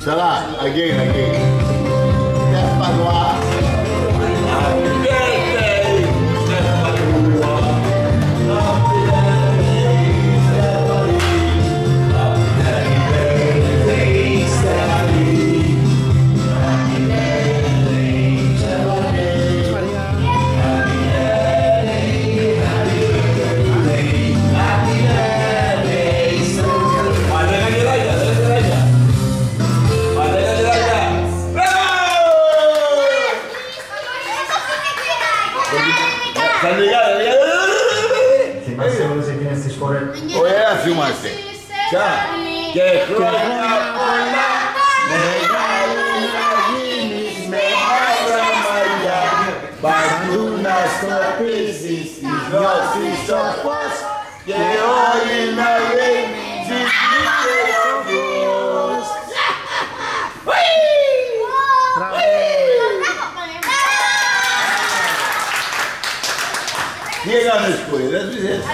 Salah, again, again. Yes, Padua. Tá ligado? Se você tem essa escola, Ou é assim, Marcelo? Tchau. Que crônica Bandunas topizes, nossos sofás, que olhem Biegamy z góry, rozumiesz?